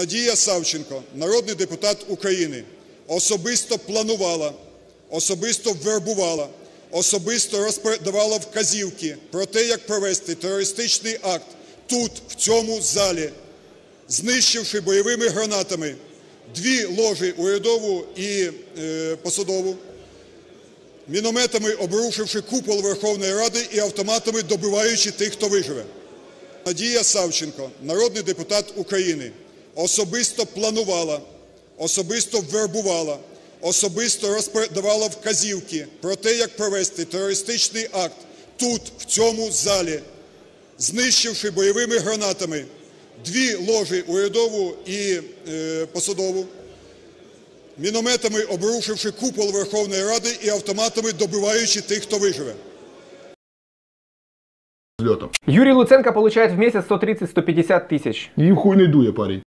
Надія Савченко, народний депутат України, особисто планувала, особисто вербувала, особисто розповідала вказівки про те, як провести терористичний акт тут, в цьому залі, знищивши бойовими гранатами дві ложі урядову і е, посадову, мінометами обрушивши купол Верховної Ради і автоматами добиваючи тих, хто виживе. Надія Савченко, народний депутат України, особисто планувала, особисто вербувала, особисто розповідала вказівки про те, як провести терористичний акт тут, в цьому залі, знищивши бойовими гранатами дві ложі урядову і е, посадову, мінометами обрушивши купол Верховної Ради і автоматами добиваючи тих, хто виживе. Юрий Луценко получает в месяц 130-150 тысяч. И хуй не дує, парень.